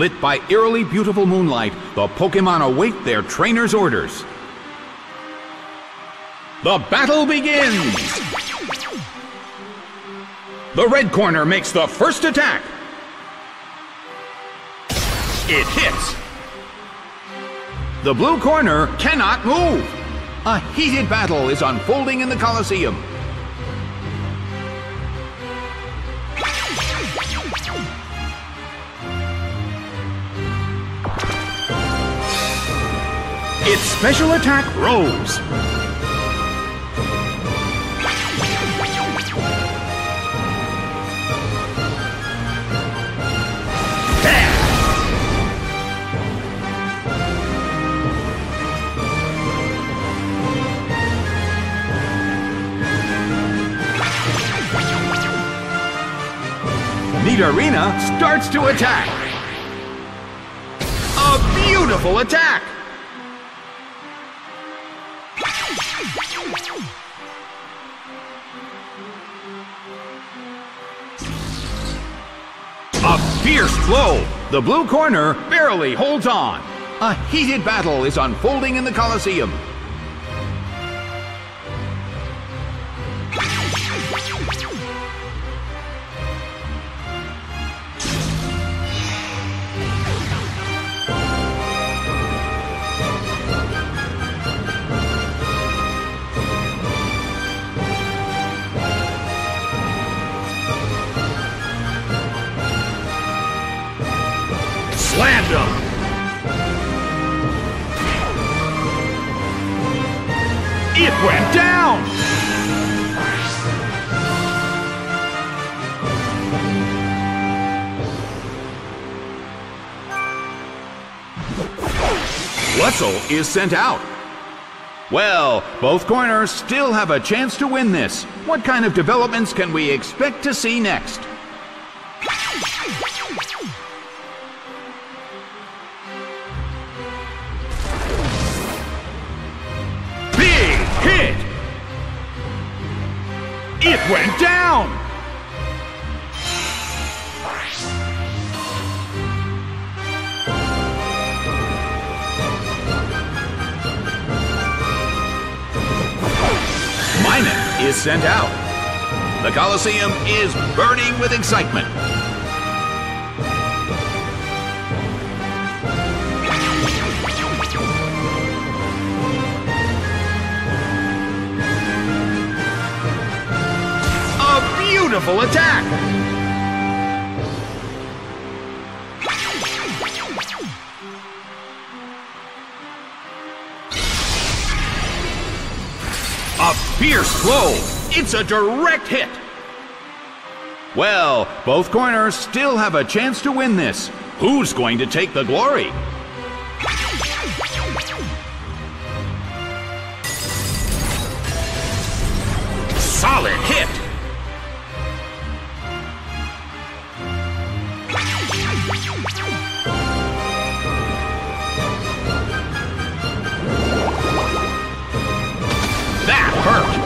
Lit by eerily beautiful moonlight, the Pokemon await their trainer's orders. The battle begins! The red corner makes the first attack. It hits. The blue corner cannot move. A heated battle is unfolding in the Colosseum. Its special attack rose. Nidorina starts to attack. A beautiful attack! Fierce blow! The blue corner barely holds on. A heated battle is unfolding in the Colosseum. Is sent out. Well, both corners still have a chance to win this. What kind of developments can we expect to see next? Big hit! It went down! Is sent out. The Colosseum is burning with excitement. A beautiful attack! Fierce blow! It's a direct hit! Well, both corners still have a chance to win this. Who's going to take the glory? Hurt!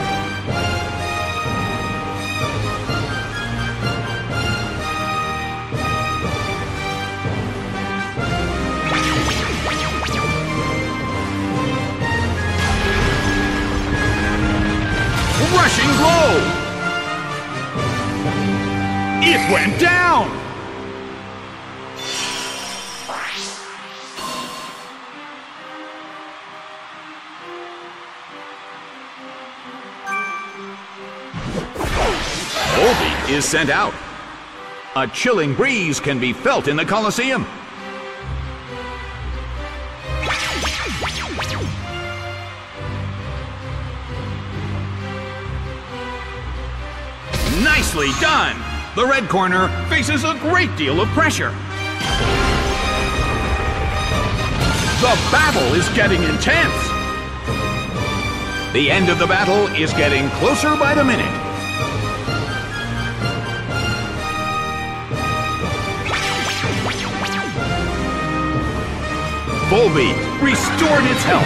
Rushing blow! It went down! Sent out. A chilling breeze can be felt in the Colosseum. Nicely done! The red corner faces a great deal of pressure. The battle is getting intense. The end of the battle is getting closer by the minute. Volbeat restored its health.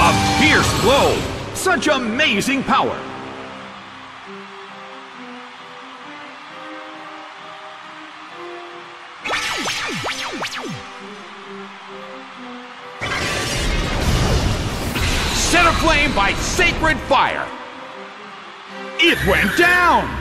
A fierce blow! Such amazing power! Set aflame by sacred fire! It went down!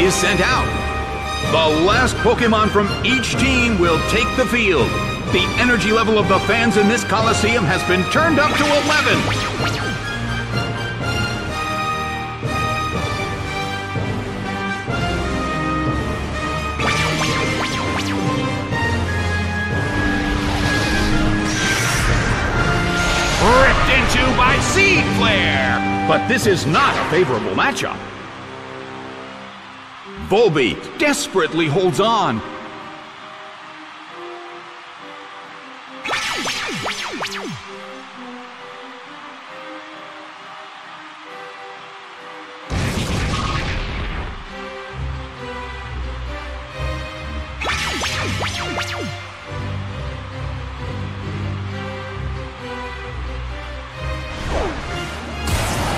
Is sent out. The last Pokemon from each team will take the field. The energy level of the fans in this Coliseum has been turned up to 11. Ripped into by Seed Flare! But this is not a favorable matchup. Volbeat desperately holds on.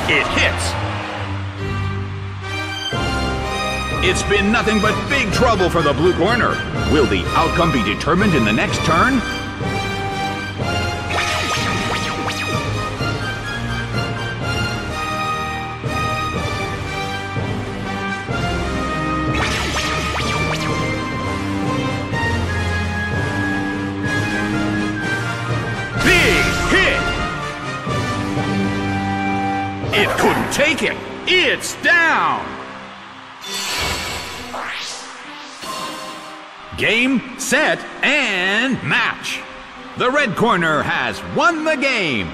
It hits. It's been nothing but big trouble for the blue corner. Will the outcome be determined in the next turn? Big hit! It couldn't take it. It's down. Game, set, and match. The red corner has won the game.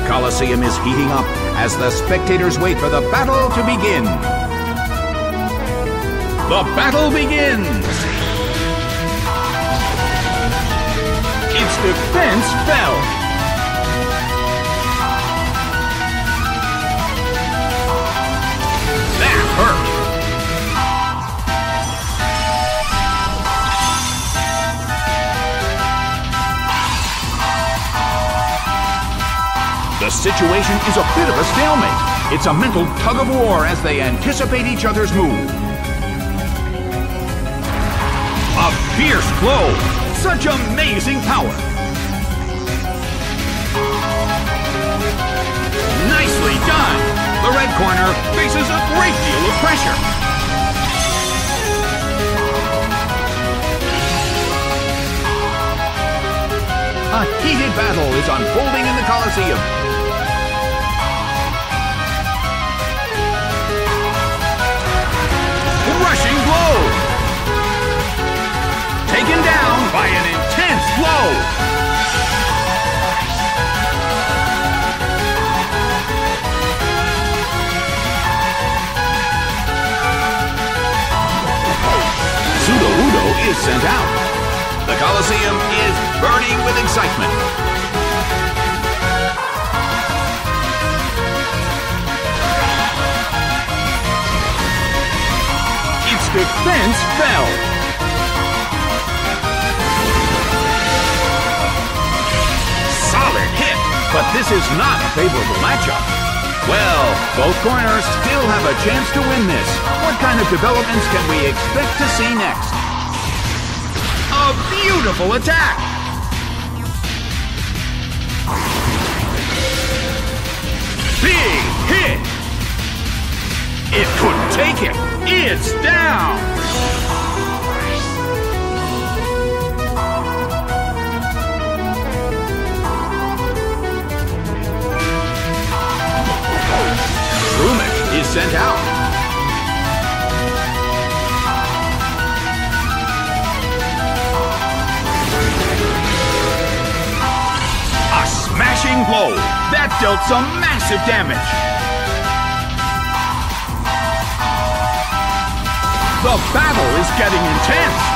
Colosseum is heating up as the spectators wait for the battle to begin. The battle begins! Its defense fell. The situation is a bit of a stalemate. It's a mental tug of war as they anticipate each other's move. A fierce blow! Such amazing power! Nicely done! The red corner faces a great deal of pressure. A heated battle is unfolding in the Colosseum. Taken down by an intense blow! Sudowoodo is sent out. The Colosseum is burning with excitement. Its defense fell. But this is not a favorable matchup. Well, both corners still have a chance to win this. What kind of developments can we expect to see next? A beautiful attack! Big hit! It couldn't take it! It's down! Sent out. A smashing blow! That dealt some massive damage! The battle is getting intense!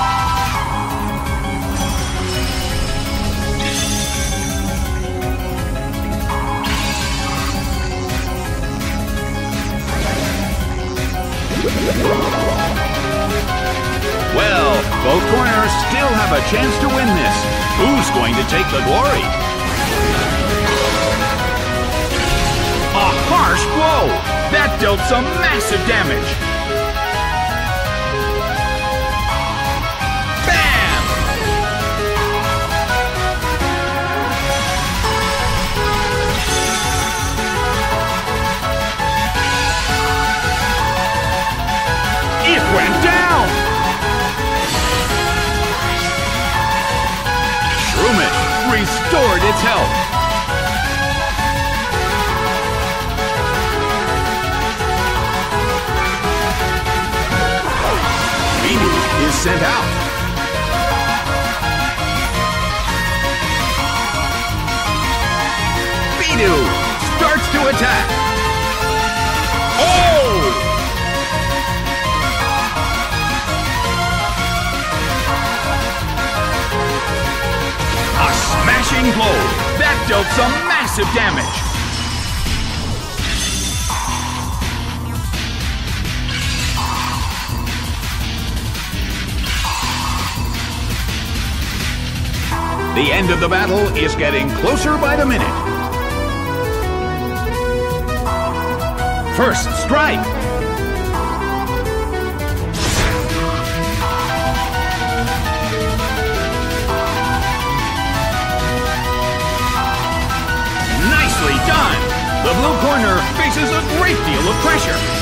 A chance to win this. Who's going to take the glory? A harsh blow! That dealt some massive damage! Restored its health. Meanie is sent out. Bidoof starts to attack. Smashing blow. That dealt some massive damage. The end of the battle is getting closer by the minute. First strike. Blue corner faces a great deal of pressure.